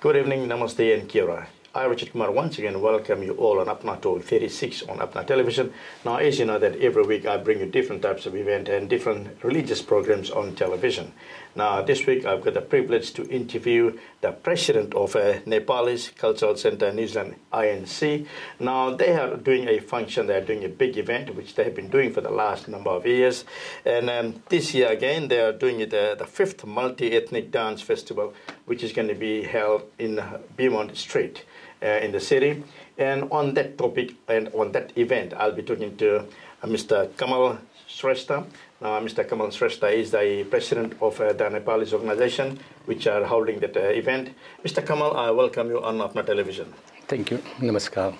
Good evening, Namaste and Kia ora. I, Richard Kumar, once again welcome you all on Apna Talk 36 on Apna Television. Now, as you know that every week I bring you different types of event and different religious programs on television. Now, this week I've got the privilege to interview the president of uh, Nepalese Cultural Center New Zealand, INC. Now, they are doing a function, they're doing a big event, which they have been doing for the last number of years. And um, this year again, they are doing it, uh, the fifth multi-ethnic dance festival, which is going to be held in Beaumont Street. Uh, in the city. And on that topic and on that event, I'll be talking to uh, Mr. Kamal Shrestha. Now, Mr. Kamal Shrestha is the president of uh, the Nepalese organization which are holding that event. Mr. Kamal, I welcome you on Apna television. Thank you. Namaskar.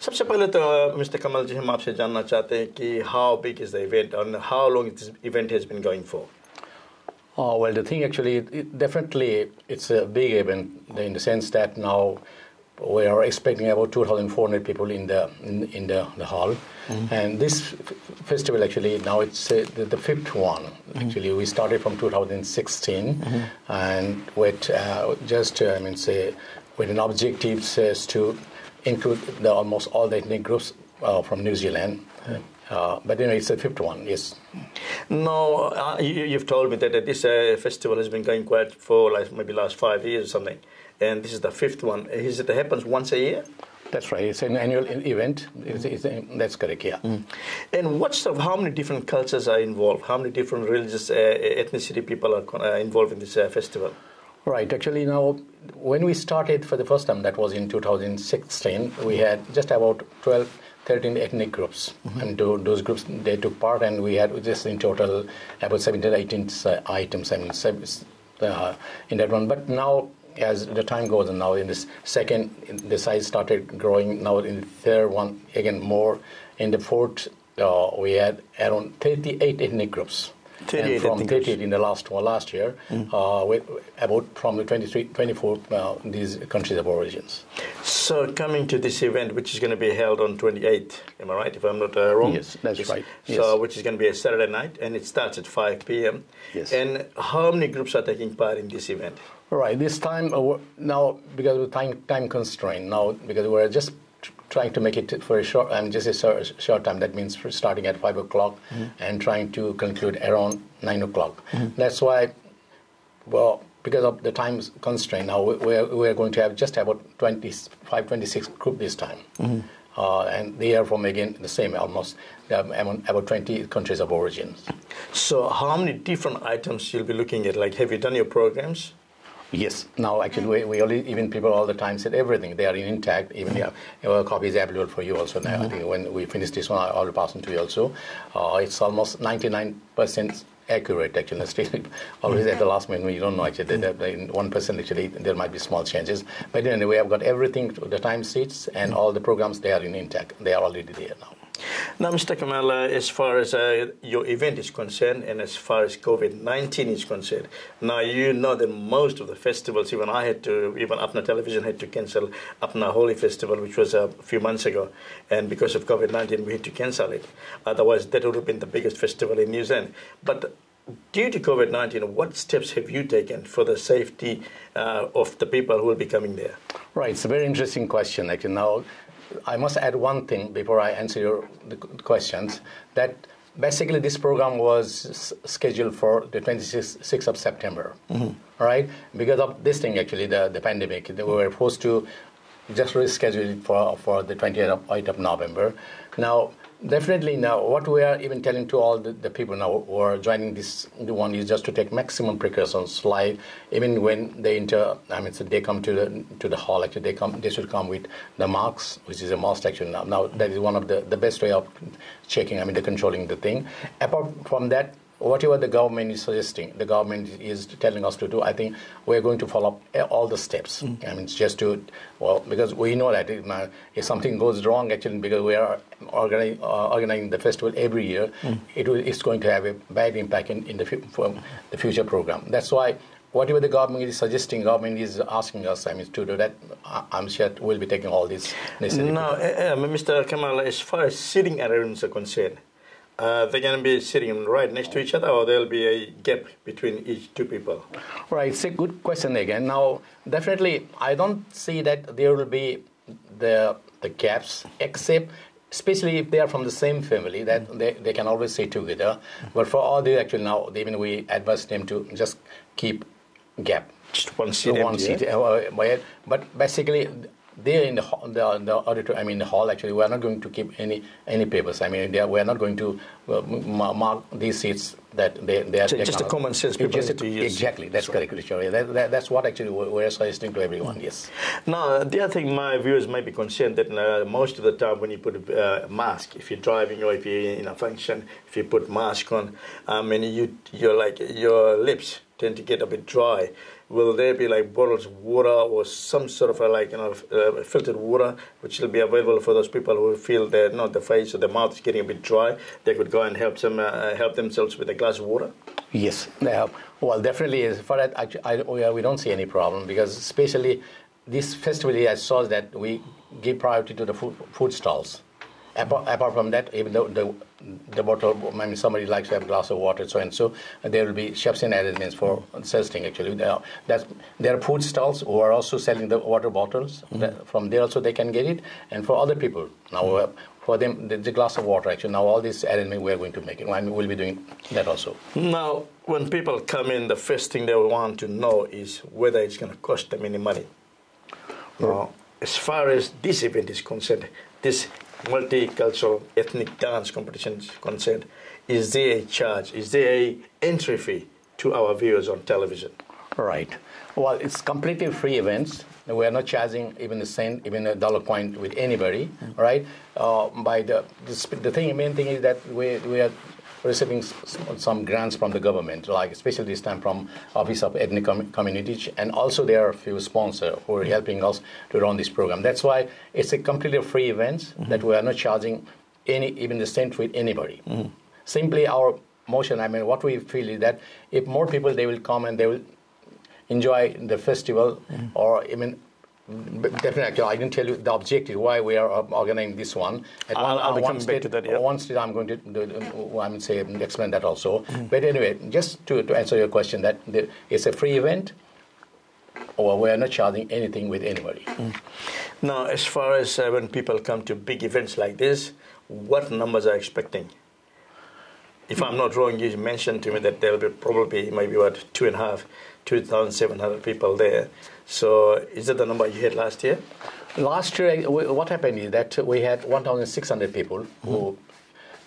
सबसे पहले तो mister कमल जी हम आपसे जानना चाहते हैं कि how big is the event and how long this event has been going for Oh, well, the thing actually, it, definitely, it's a big event in the sense that now we are expecting about 2,400 people in the in, in the, the hall, mm-hmm. and this festival actually now it's uh, the, the, fifth one. Mm-hmm. Actually, we started from 2016, mm-hmm. and with uh, just uh, I mean say with an objective says to include the, almost all the ethnic groups uh, from New Zealand. Uh, but you know, it's the fifth one, yes. No, uh, you, have told me that this festival has been going quite for like maybe last five years or something and this is the fifth one. Is it happens once a year? That's right. It's an annual event. It's, it's, that's correct. Yeah. Mm. And what's of how many different cultures are involved? How many different religious uh, ethnicity people are uh, involved in this uh, festival? Right. Actually, now when we started for the first time, that was in 2016. We had just about 12, 13 ethnic groups, mm-hmm. and those groups they took part, and we had just in total about 17, 18 uh, items. I mean, uh, in that one. But now as the time goes on now in this second the size started growing now in the third one again more in the fourth uh, we had around 38 ethnic groups 38 from 38 in the last one last year mm. uh, with about from the 23 24 uh, these countries of origins so coming to this event which is going to be held on 28th am i right if i'm not uh, wrong yes that's yes. right so which is going to be a saturday night and it starts at 5 p.m yes and how many groups are taking part in this event Right. This time uh, now because of time time constraint now because we're just trying to make it for a short and just a short, short time. That means starting at five o'clock mm-hmm. and trying to conclude around nine o'clock. Mm-hmm. That's why, well, because of the time constraint, now we're, we're going to have just about 25, 26 group this time. Mm-hmm. Uh, and they are from again the same almost about 20 countries of origin. So, how many different items you'll be looking at? Like, have you done your programs? Yes. Now, actually, we, we only, even people all the time said everything. They are in intact. Even yeah, a copy is available for you also now. Mm-hmm. I think when we finish this one, I'll pass on to you also. Uh, it's almost 99% accurate actually. Still, always at the last minute, you don't know actually. Mm-hmm. One percent actually, there might be small changes. But anyway, I've got everything, the time sheets and mm-hmm. all the programs. They are in intact. They are already there now. Now, Mr. Kamala, as far as uh, your event is concerned and as far as COVID 19 is concerned, now you know that most of the festivals, even I had to, even Apna Television had to cancel Apna Holi Festival, which was a few months ago, and because of COVID 19, we had to cancel it. Otherwise, that would have been the biggest festival in New Zealand. But due to COVID 19, what steps have you taken for the safety uh, of the people who will be coming there? Right, it's a very interesting question. Actually, now I must add one thing before I answer your questions. That basically this program was scheduled for the 26th of September, mm-hmm. right? Because of this thing, actually, the, the pandemic, we were forced to just reschedule it for, for the 28th of, of November. Now, Definitely. Now, what we are even telling to all the, the, people now who are joining this the one is just to take maximum precautions. Like even when they enter, I mean, so they come to the to the hall. Actually, they come. They should come with the marks, which is a must. Actually, now, now that is one of the the best way of checking. I mean, the controlling the thing. Apart from that, whatever the government is suggesting, the government is telling us to do, I think we're going to follow up all the steps. Mm. I mean, just to, well, because we know that if, something goes wrong, actually, because we are organizing, uh, organizing the festival every year, mm. it will, it's going to have a bad impact in, in the, the future program. That's why whatever the government is suggesting, government is asking us, I mean, to do that, I'm sure we'll be taking all these necessary. Now, uh, uh Mr. Kamal, as far as sitting arrangements are concerned, Uh, they're going to be sitting right next to each other, or there'll be a gap between each two people. Right, it's a good question again. Now, definitely, I don't see that there will be the the gaps, except especially if they are from the same family, that they, they can always stay together. But for all the actually now, even we advise them to just keep gap. Just one seat. one empty, seat. yeah? uh, But basically, there in the hall, the, the auditor, I mean the hall. Actually, we are not going to keep any any papers. I mean, they are, we are not going to uh, mark these seats that they they are. So just a common sense people just to use. Exactly, that's correct, Richard. That, that, that's what actually we- we're suggesting to everyone. Yes. Now, the other thing my viewers might be concerned that uh, most of the time when you put a uh, mask, if you're driving or if you're in a function, if you put mask on, I mean, you, you're like, your lips tend to get a bit dry. Will there be like bottles of water or some sort of a, like, you know, uh, filtered water which will be available for those people who feel that not the face or the mouth is getting a bit dry? They could go and help them, uh, help themselves with a glass of water. Yes. Uh, well, definitely. As far as I, I, we, we don't see any problem because, especially this festival, I saw that we give priority to the food, food stalls. Apart, apart from that, even though the the bottle, I mean, somebody likes to have a glass of water, so and so, there will be chefs and arrangements for selling. Actually, there are, that's, there are food stalls who are also selling the water bottles. That- from there also they can get it, and for other people now. Uh, for them, the, the glass of water. Actually, now all this arrangement we are going to make it, and we'll be doing that also. Now, when people come in, the first thing they want to know is whether it's going to cost them any money. Now, as far as this event is concerned, this multicultural ethnic dance competition is concerned, is there a charge? Is there a entry fee to our viewers on television? Right. Well, it's completely free events. We are not charging even a cent, even a dollar point with anybody, right? Uh, by the, the the thing, main thing is that we we are receiving some grants from the government, like especially this time from Office of Ethnic Com- Communities, and also there are a few sponsors who are helping us to run this program. That's why it's a completely free event mm-hmm. that we are not charging any even the cent with anybody. Mm-hmm. Simply our motion. I mean, what we feel is that if more people they will come and they will enjoy the festival mm-hmm. or even but definitely I didn't tell you the objective why we are organizing this one At I'll- I'll one to that, yeah. one state I'm going to do, do- I mean say explain that also but anyway just to, to answer your question that the, it's a free event or we are not charging anything with anybody Now, as far as uh, when people come to big events like this, what numbers are expecting? If I'm not wrong, you mentioned to me that there'll be probably maybe what two and a half, two thousand seven hundred people there. So, is that the number you had last year? Last year, what happened is that we had 1,600 people who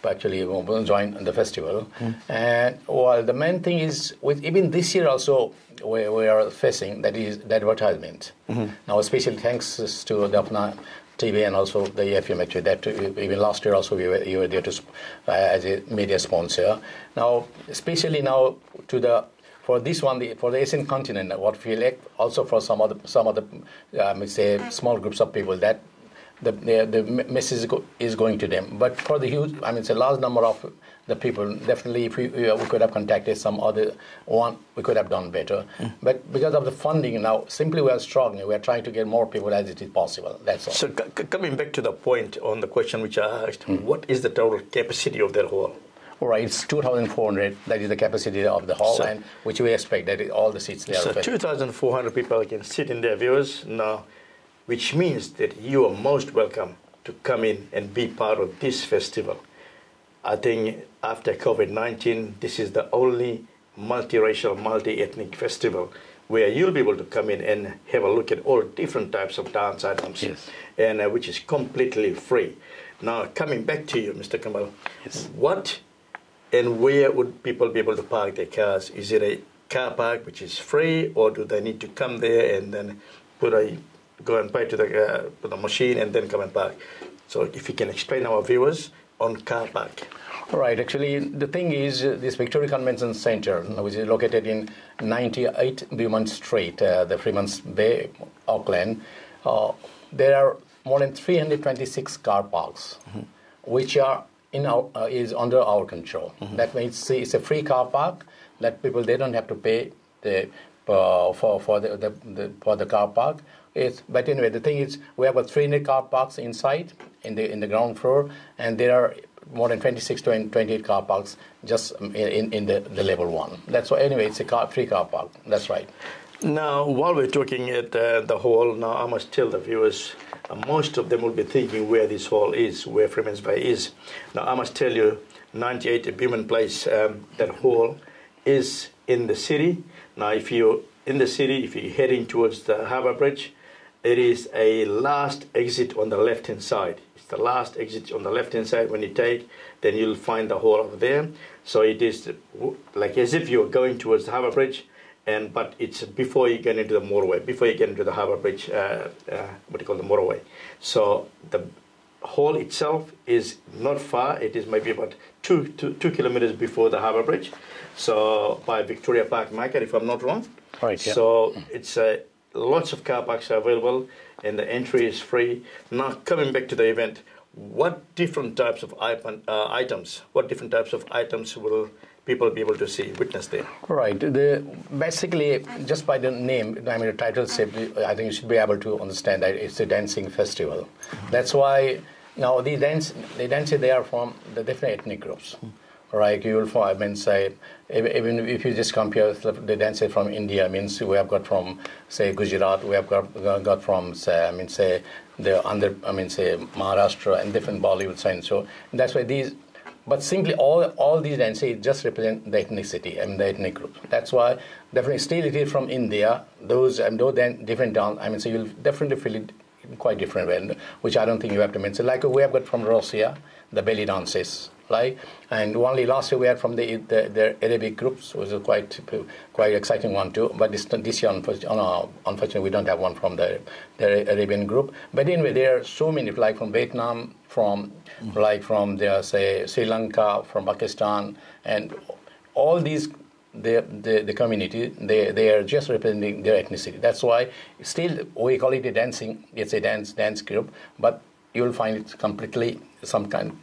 actually joined the festival. And well, the main thing is, with even this year also, we, we are facing that is the advertisement. Mm-hmm. Now, especially thanks to the Apna TV and also the EFM actually. That even last year also we were, you were there to, uh, as a media sponsor. Now, especially now to the for this one, the, for the Asian continent, what we elect also for some other, some other, um, say, small groups of people that the, the, the message is going to them. But for the huge, I mean, it's a large number of the people. Definitely, if we, we could have contacted some other one, we could have done better. Mm. But because of the funding now, simply we are struggling. We are trying to get more people as it is possible. That's all. So, coming back to the point on the question which I asked, mm. what is the total capacity of that hall? All right, it's 2,400. That is the capacity of the hall, So- and which we expect that it- all the seats there So 2,400 people can sit in their viewers now, which means that you are most welcome to come in and be part of this festival. I think after COVID-19, this is the only multiracial, multi-ethnic festival where you'll be able to come in and have a look at all different types of dance items, Yes. and uh, which is completely free. Now, coming back to you, Mr. Kamal, Yes. what and where would people be able to park their cars? Is it a car park which is free, or do they need to come there and then put a go and pay to the uh, to the machine and then come and park? So, if you can explain our viewers on car park. Right. Actually, the thing is, uh, this Victory Convention Center, which is located in 98 Beaumont Street, uh, the Freeman's Bay, Auckland, uh, there are more than 326 car parks, which are in our, uh, is under our control. That means it's a free car park that people they don't have to pay the uh, for for the, the, the for the car park. It's, but anyway, the thing is, we have a 300 car parks inside in the in the ground floor, and there are more than 26 to 28 car parks just um, in, in the, the level one. That's why, anyway, it's a car, free car park. That's right. Now, while we're talking at uh, the hall, now I must tell the viewers, uh, most of them will be thinking where this hall is, where Freeman's Bay is. Now, I must tell you, 98 Beeman Place, um, that hall is in the city. Now, if you're in the city, if you're heading towards the Harbour Bridge, it is a last exit on the left hand side. The last exit on the left hand side. When you take, then you'll find the hall over there. So it is like as if you're going towards the Harbour Bridge, and but it's before you get into the motorway, before you get into the Harbour Bridge, uh, uh, what do you call the motorway. So the hall itself is not far. It is maybe about two, two, two kilometers before the Harbour Bridge. So by Victoria Park Market, if I'm not wrong. Right. Yeah. So it's a lots of car parks are available and the entry is free. Now, coming back to the event, what different types of uh, items, what different types of items will people be able to see, witness there? Right. The, basically, just by the name, I mean, the title, I think you should be able to understand that it's a dancing festival. That's why now the dance, the dances they are from the different ethnic groups. Right, you will find, I mean, say, even if you just compare the dancer from India, I means we have got from, say, Gujarat, we have got, got from, say, I mean, say, the under, I mean, say, Maharashtra and different Bollywood signs. So that's why these, but simply all all these dances just represent the ethnicity and the ethnic group. That's why definitely still it is from India. Those and those then different dance. I mean, so you'll definitely feel it quite different, way, which I don't think you have to mention. Like we have got from Russia, the belly dances like and only last year we had from the the, the Arabic groups was a quite quite exciting one too. But this this year unfortunately we don't have one from the the Arabian group. But anyway, there are so many like from Vietnam, from mm-hmm. like from the say Sri Lanka, from Pakistan, and all these the, the, the community, they, they are just representing their ethnicity. That's why still we call it a dancing, it's a dance dance group, but you will find it completely some kind,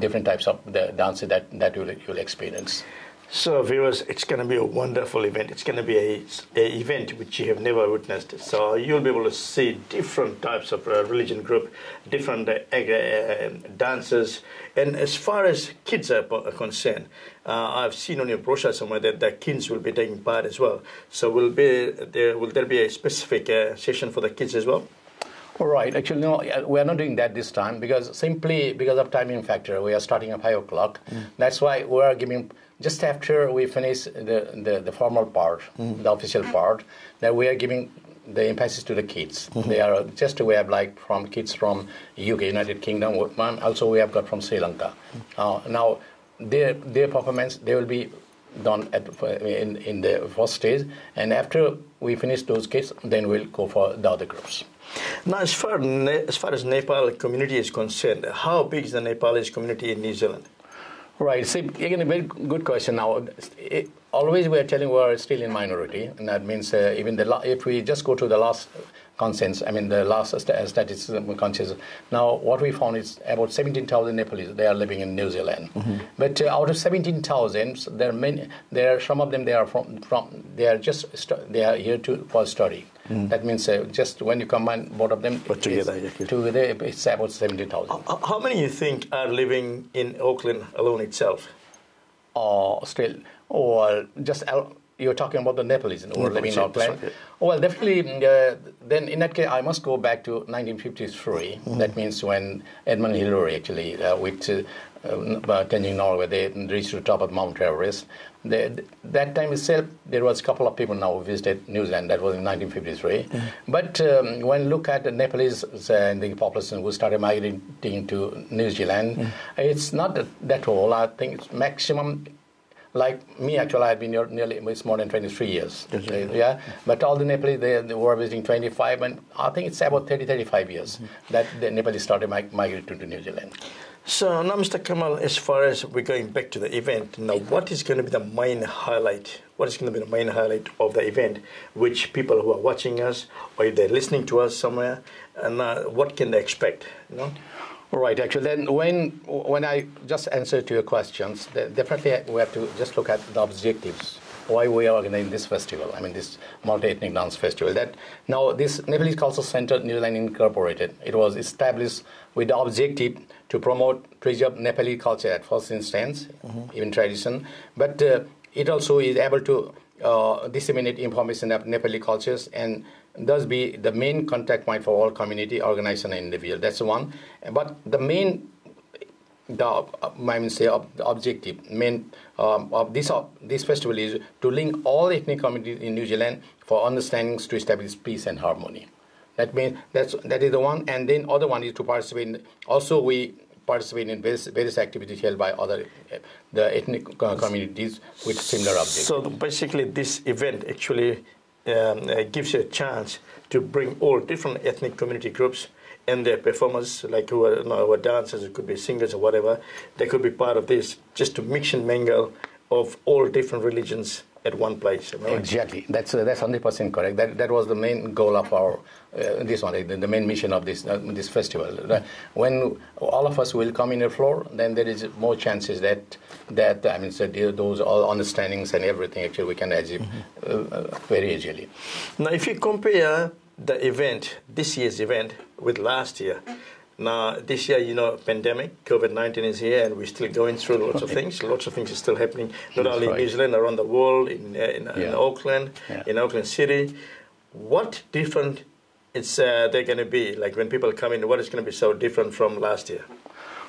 different types of the dances that, that you'll, you'll experience. So, viewers, it's going to be a wonderful event. It's going to be a, a event which you have never witnessed. So, you'll be able to see different types of uh, religion group, different uh, uh, dancers. And as far as kids are concerned, uh, I've seen on your brochure somewhere that the kids will be taking part as well. So, will be there? Will there be a specific uh, session for the kids as well? All right. Actually, no, we are not doing that this time because simply because of timing factor, we are starting at five o'clock. Mm. That's why we are giving just after we finish the the, the formal part, mm. the official part, that we are giving the emphasis to the kids. Mm-hmm. They are just we have like from kids from UK, United Kingdom. Also, we have got from Sri Lanka. Mm. Uh, now, their their performance they will be done at in in the first stage, and after we finish those kids, then we'll go for the other groups. Now, as far, as far as Nepal community is concerned, how big is the Nepalese community in New Zealand? Right. See, again, a very good question. Now, it, always we are telling we are still in minority, and that means uh, even the if we just go to the last consents, I mean the last st- statistics consents. Now, what we found is about 17,000 Nepalese they are living in New Zealand, mm-hmm. but uh, out of 17,000, there are many. There are some of them they are from from they are just st- they are here to for study. Mm. That means uh, just when you combine both of them, Put together, yeah, together it's about 70,000. How many you think are living in Auckland alone itself? Or uh, still, or just you're talking about the Nepalese who are living in Auckland. Right. Well, definitely. Uh, then in that case, I must go back to 1953. Mm. That means when Edmund Hillary actually, uh, with uh, uh, Tenzing Norgay, they reached the top of Mount Everest. The, that time itself, there was a couple of people now who visited New Zealand. That was in 1953. Mm. But um, when look at the Nepalese uh, and the population who started migrating to New Zealand, mm. it's not that, that all. I think it's maximum like me, actually, I've been here nearly it's more than 23 years. Yeah, but all the Nepalese they, they, were visiting 25, and I think it's about 30, 35 years mm-hmm. that the Nepalese started mig- migrating to New Zealand. So now, Mr. Kamal, as far as we're going back to the event, now what is going to be the main highlight? What is going to be the main highlight of the event, which people who are watching us or if they're listening to us somewhere, and uh, what can they expect? You know? Right. Actually, then when when I just answer to your questions, definitely we have to just look at the objectives why we are organizing this festival. I mean, this multi-ethnic dance festival. That now this Nepalese Cultural Center, New Zealand Incorporated. It was established with the objective to promote preserve Nepali culture at first instance, mm-hmm. even tradition, but uh, it also is able to uh, disseminate information of Nepali cultures and thus be the main contact point for all community, organization, and individual. That's one. But the main the I mean say the objective main um, of this uh, this festival is to link all ethnic communities in New Zealand for understandings to establish peace and harmony. That means that's that is the one, and then other one is to participate. In, also, we participate in various, various activities held by other the ethnic communities with similar objectives. So basically, this event actually um, uh, gives a chance to bring all different ethnic community groups and their performers, like who are, you know, who are dancers, it could be singers or whatever, they could be part of this, just to mix and mingle of all different religions at one place. Right? Exactly. That's uh, that's hundred percent correct. That that was the main goal of our uh, this one, the, the, main mission of this uh, this festival. When all of us will come in the floor, then there is more chances that that I mean, so those all understandings and everything actually we can achieve mm-hmm. Uh, very easily. Now, if you compare the event, this year's event, with last year. Now, this year, you know, pandemic, COVID-19 is here, and we're still going through lots of things. Lots of things are still happening, not That's only right. in New Zealand, around the world, in, uh, in, yeah. in, Auckland, yeah. in Auckland City. What different it's uh, they're going to be? Like when people come in, what is going to be so different from last year?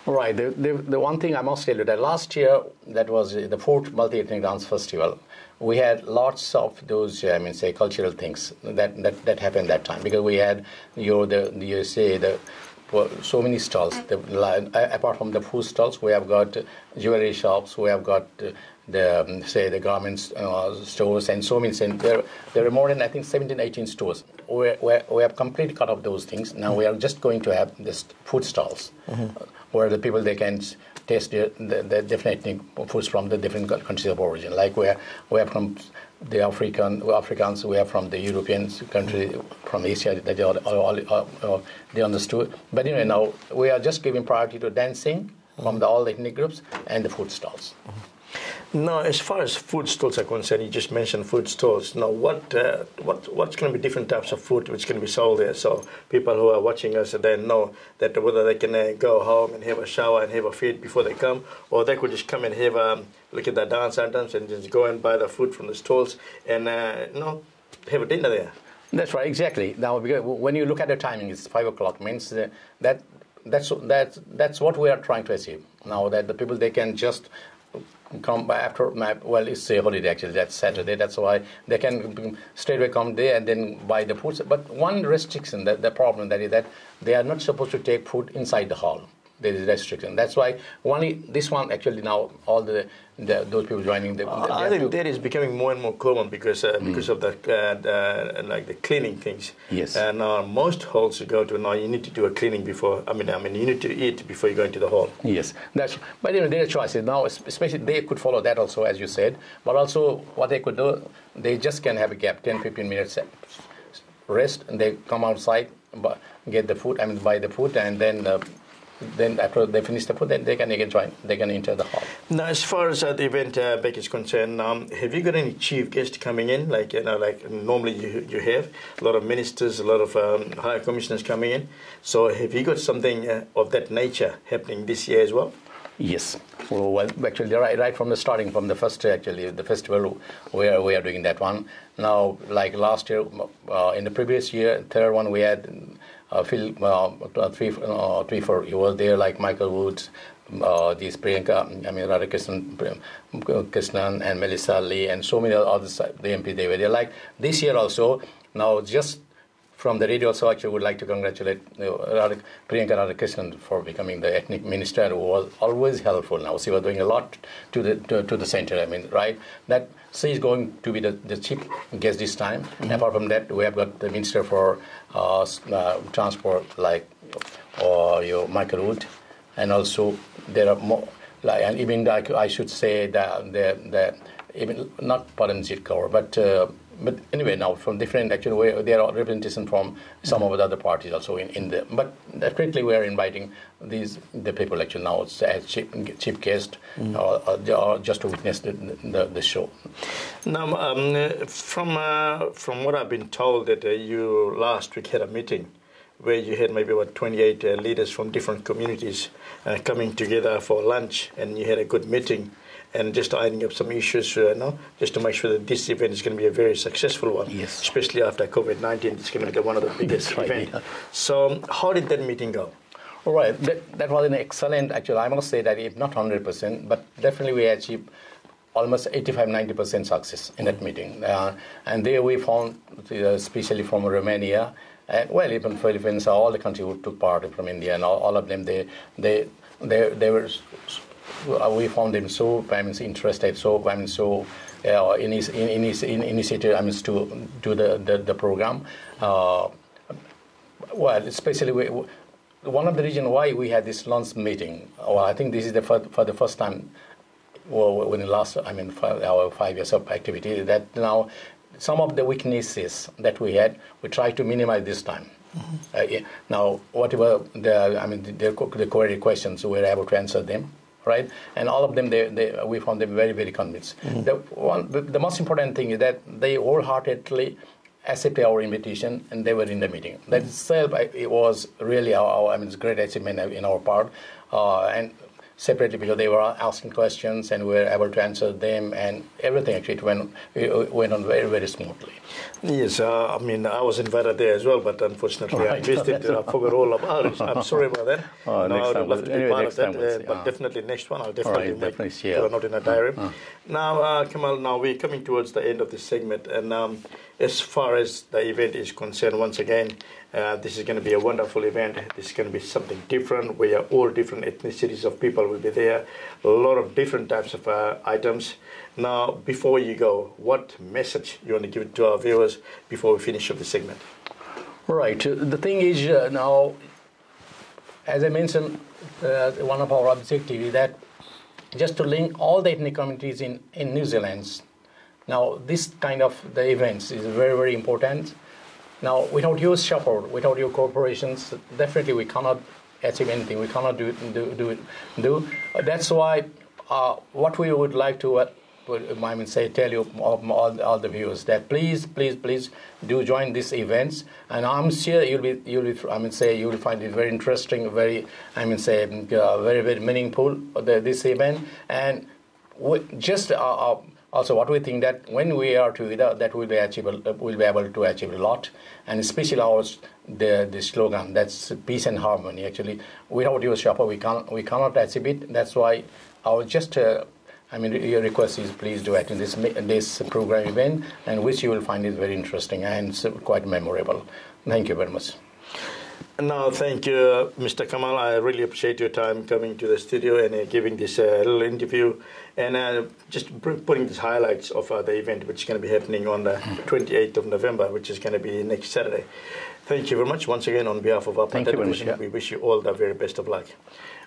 Right. The, the, the, one thing I must tell you that last year, that was the fourth multi-ethnic dance festival we had lots of those, I mean, say, cultural things that, that, that happened that time because we had, you know, the, the USA, the so many stalls. The, apart from the food stalls, we have got jewelry shops, we have got the um, say the garments uh, stores and so many. And there, there are more than I think 17, 18 stores. We, we, we have completely cut off those things. Now we are just going to have this food stalls mm-hmm. where the people they can taste the, different ethnic foods from the different countries of origin. Like we are, we are from the African Africans, we are from the European country, from Asia. They all, all, all, all, they understood. But anyway, now we are just giving priority to dancing from the all ethnic groups and the food stalls. Mm-hmm. Now, as far as food stalls are concerned, you just mentioned food stalls. Now, what uh, what what's going to be different types of food which can be sold there? So people who are watching us they know that whether they can uh, go home and have a shower and have a feed before they come, or they could just come and have a um, look at the dance items and just go and buy the food from the stalls and uh, you know have a dinner there. That's right, exactly. Now, when you look at the timing, it's five o'clock. Means that that's that's that's what we are trying to achieve. Now that the people they can just come after my well it's a holiday actually that's saturday that's why they can straight away come there and then buy the food. But one restriction that the problem that is that they are not supposed to take food inside the hall there is restriction. That's why only this one actually now all the, the those people joining the. Uh, I think that is becoming more and more common because uh, mm. because of the, uh, the, like the cleaning things. Yes. And uh, most halls you go to now you need to do a cleaning before. I mean I mean you need to eat before you go into the hall. Yes, that's. But you know there are choices now. Especially they could follow that also as you said. But also what they could do, they just can have a gap 10, 15 minutes rest and they come outside, get the food. I mean buy the food and then uh, then after they finish the food, then they can again join. They can enter the hall. Now, as far as uh, the event uh, back is concerned, um, have you got any chief guests coming in? Like you know, like normally you you have a lot of ministers, a lot of um, high commissioners coming in. So have you got something uh, of that nature happening this year as well? Yes. Well, actually, right, right from the starting, from the first actually the festival, we are we are doing that one. Now, like last year, uh, in the previous year, third one we had Phil, uh, uh, three, three, four, he was there like Michael Woods, uh, these Priyanka, I mean Radhakrishnan, Krishnan and Melissa Lee and so many others, the MP, they were there. Like this year also, now just from the radio also actually would like to congratulate Radha, Priyanka Radhakrishnan for becoming the ethnic minister who was always helpful. Now she was doing a lot to the to, to the center. I mean, right? That she is going to be the, the chief guest this time. Mm-hmm. Apart from that, we have got the minister for uh, uh, transport like or your Michael Wood, and also there are more. Like, and even like I should say that the the even not Paramjit Kaur, but uh, but anyway, now from different actually, there are representation from some of the other parties also in, in the. But definitely, we are inviting these the people actually now as chief, chief guest mm. or, or, just to witness the, the, the show. Now, um, from uh, from what I've been told that uh, you last week had a meeting where you had maybe about 28 uh, leaders from different communities uh, coming together for lunch, and you had a good meeting and just ironing up some issues, uh, no, just to make sure that this event is going to be a very successful one. Yes. Especially after COVID 19, it's going to be one of the biggest right, events. Yeah. So, how did that meeting go? All right, that, that was an excellent, actually, I must say that if not 100%, but definitely we achieved almost 85 90% success in that meeting. Uh, and there we found, uh, especially from Romania, and well, even Philippines, all the countries who took part from India, and all, all of them, they, they, they, they were uh, we found him so I mean, interested, so I mean, so uh, in his in, in his in initiative I mean, to do the the, the program. Uh, well, especially we, one of the reasons why we had this lunch meeting. Well, I think this is the for, for the first time. Well, in the last, I mean, five, our five years of activity, that now some of the weaknesses that we had, we try to minimize this time. Mm-hmm. Uh, now, whatever the, I mean, the, the query questions, we were able to answer them right? And all of them, they, they, we found them very, very convinced. Mm-hmm. The, one, the, the, most important thing is that they wholeheartedly accepted our invitation and they were in the meeting. That mm-hmm. itself, it was really our, our I mean, it's great achievement in our part. Uh, and separately because they were asking questions and we were able to answer them and everything actually went, went on very, very smoothly. Yes, uh, I mean, I was invited there as well, but unfortunately right. I missed it. I forgot all about it. I'm sorry about that. Oh, no, I would love to be anyway, part of that, uh, but definitely next one I'll definitely right, make definitely, yeah. not in a diary. Uh, uh. Now, uh, Kamal, now we're coming towards the end of this segment and um, as far as the event is concerned, once again, uh, this is going to be a wonderful event. This is going to be something different where all different ethnicities of people will be there, a lot of different types of uh, items. Now, before you go, what message you want to give to our viewers before we finish up the segment? Right. The thing is uh, now, as I mentioned, uh, one of our objectives is that just to link all the ethnic communities in, in New Zealand. Now, this kind of the events is very, very important now, without your support, without your corporations, definitely we cannot achieve anything. We cannot do do do. do. That's why uh, what we would like to. Uh, I mean, say, tell you all, all, the viewers that please, please, please do join these events, and I'm sure you'll be, you'll be, I mean, say, you will find it very interesting, very, I mean, say, uh, very, very meaningful the, this event, and we, just uh, uh also what we think that when we are together that we'll be achievable we'll be able to achieve a lot and especially our the the slogan that's peace and harmony actually without your shopper we can't we cannot achieve it that's why our just uh, I mean, your request is please do attend this this program event, and which you will find it very interesting and quite memorable. Thank you very much. No, thank you, Mr. Kamal. I really appreciate your time coming to the studio and uh, giving this uh, little interview and uh, just putting these highlights of uh, the event, which is going to be happening on the 28th of November, which is going to be next Saturday. Thank you very much once again on behalf of our television. Yeah. We wish you all the very best of luck.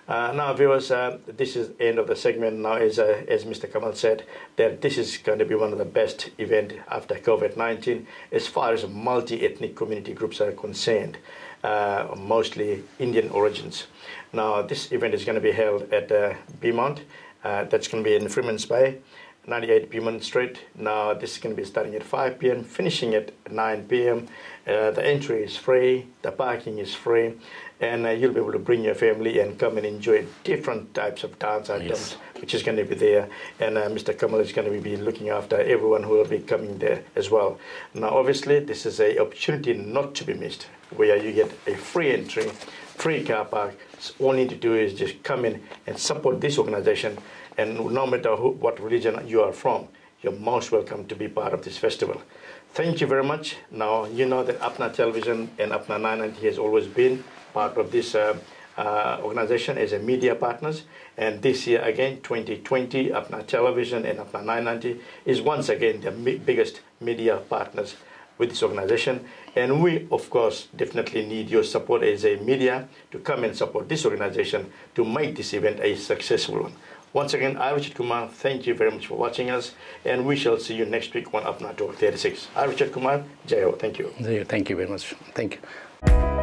Uh, now, viewers, uh, this is the end of the segment. Now, as, uh, as Mr. Kamal said, that this is going to be one of the best events after COVID-19 as far as multi-ethnic community groups are concerned uh, mostly Indian origins. Now, this event is going to be held at uh, Beaumont. Uh, that's going to be in Freeman's Bay, 98 Beaumont Street. Now, this is going to be starting at 5 p.m., finishing at 9 p.m. Uh, the entry is free, the parking is free, and uh, you'll be able to bring your family and come and enjoy different types of dance items, yes. which is going to be there. And uh, Mr. Kamal is going to be looking after everyone who will be coming there as well. Now, obviously, this is an opportunity not to be missed where you get a free entry, free car park. All you need to do is just come in and support this organization. And no matter who, what religion you are from, you're most welcome to be part of this festival. Thank you very much. Now, you know that Apna Television and Apna 990 has always been part of this uh, uh, organization as a media partners. And this year again, 2020, Apna Television and Apna 990 is once again the biggest media partners with this organization. And we, of course, definitely need your support as a media to come and support this organization to make this event a successful one. Once again, I, Richard Kumar, thank you very much for watching us, and we shall see you next week on Apna Talk 36. I, Richard Kumar, Jayo, thank you. Thank you very much. Thank you.